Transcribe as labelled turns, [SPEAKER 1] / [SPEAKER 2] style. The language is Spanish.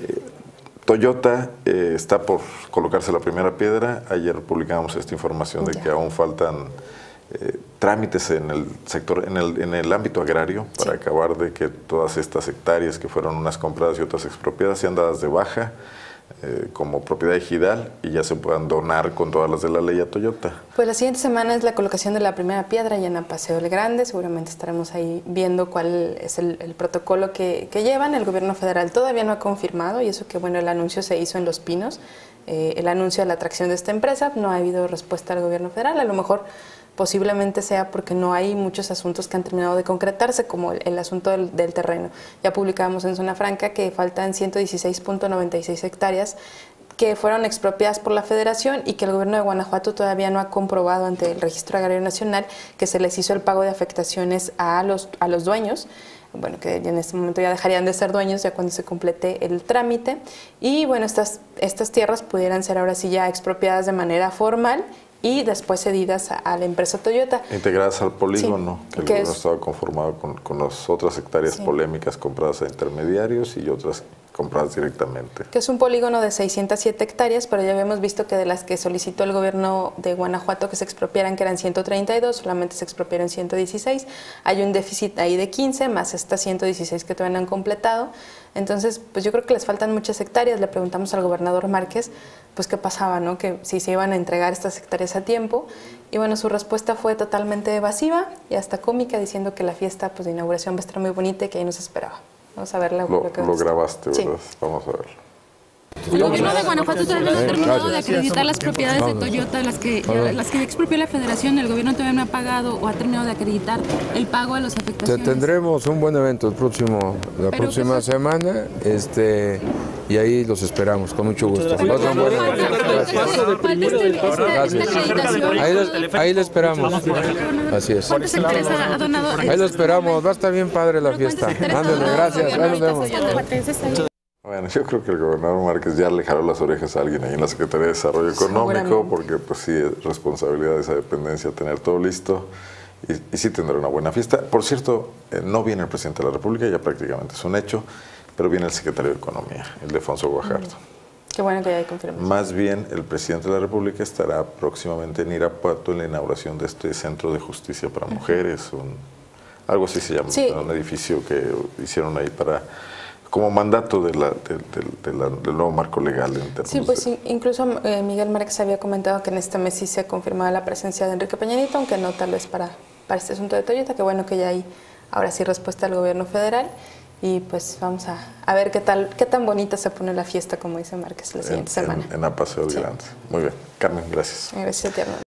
[SPEAKER 1] Eh, Toyota eh, está por colocarse la primera piedra. Ayer publicamos esta información de que aún faltan eh, trámites en el sector, en el, en el ámbito agrario para acabar de que todas estas hectáreas que fueron unas compradas y otras expropiadas sean dadas de baja eh, como propiedad ejidal y ya se puedan donar con todas las de la ley a Toyota.
[SPEAKER 2] Pues la siguiente semana es la colocación de la primera piedra ya en Paseo el Grande. Seguramente estaremos ahí viendo cuál es el, protocolo que, llevan. El gobierno federal todavía no ha confirmado y eso que bueno, el anuncio se hizo en Los Pinos. Eh, el anuncio de la atracción de esta empresa, no ha habido respuesta del gobierno federal. A lo mejor posiblemente sea porque no hay muchos asuntos que han terminado de concretarse, como el, asunto del, terreno. Ya publicamos en Zona Franca que faltan 116.96 hectáreas que fueron expropiadas por la Federación y que el gobierno de Guanajuato todavía no ha comprobado ante el Registro Agrario Nacional que se les hizo el pago de afectaciones a los, a los dueños bueno, que en este momento ya dejarían de ser dueños ya cuando se complete el trámite. Y bueno, estas, estas tierras pudieran ser ahora sí ya expropiadas de manera formal y después cedidas a, la empresa Toyota.
[SPEAKER 1] Integradas al polígono, que el gobierno estaba conformado con, con, las otras hectáreas polémicas compradas a intermediarios y otras compradas directamente.
[SPEAKER 2] Que es un polígono de 607 hectáreas, pero ya habíamos visto que de las que solicitó el gobierno de Guanajuato que se expropiaran, que eran 132, solamente se expropiaron 116. Hay un déficit ahí de 15, más estas 116 que todavía no han completado. Entonces, pues yo creo que les faltan muchas hectáreas. Le preguntamos al gobernador Márquez, pues qué pasaba, ¿no? Que si se iban a entregar estas hectáreas a tiempo. Y bueno, su respuesta fue totalmente evasiva y hasta cómica, diciendo que la fiesta pues, de inauguración va a estar muy bonita y que ahí nos esperaba. Vamos a ver
[SPEAKER 1] lo,
[SPEAKER 2] lo,
[SPEAKER 1] que Lo grabaste, ¿verdad? Vamos a verlo.
[SPEAKER 3] El gobierno de Guanajuato todavía no ha terminado de acreditar las propiedades de Toyota, las que, las que expropió la federación. El gobierno todavía no ha pagado o ha terminado de acreditar el pago a los afectados.
[SPEAKER 4] Tendremos un buen evento el próximo, la próxima semana este, y ahí los esperamos con mucho gusto. Ahí le esperamos. Así es. Ahí lo esperamos. Va a estar bien padre la fiesta. Ándale, gracias. Ahí nos vemos.
[SPEAKER 1] Bueno, yo creo que el gobernador Márquez ya le jaló las orejas a alguien ahí en la Secretaría de Desarrollo Económico, porque pues sí, es responsabilidad de esa dependencia tener todo listo y, sí tendrá una buena fiesta. Por cierto, eh, no viene el presidente de la República, ya prácticamente es un hecho, pero viene el secretario de Economía, el de Alfonso Guajardo. Mm.
[SPEAKER 2] Qué bueno que ya hay confirmación.
[SPEAKER 1] Más bien, el presidente de la República estará próximamente en Irapuato en la inauguración de este Centro de Justicia para Mujeres, un, algo así se llama, un edificio que hicieron ahí para como mandato de la, del nuevo marco legal. En
[SPEAKER 2] sí, pues incluso eh, Miguel Márquez había comentado que en este mes sí se ha confirmado la presencia de Enrique Peñanito, aunque no tal vez para, para este asunto de Toyota, que bueno que ya hay ahora sí respuesta del gobierno federal. Y pues vamos a, a ver qué tal qué tan bonita se pone la fiesta, como dice Márquez, la siguiente semana.
[SPEAKER 1] En, en Apaseo Grande. Muy bien. Carmen, gracias.
[SPEAKER 2] Gracias, Tierno.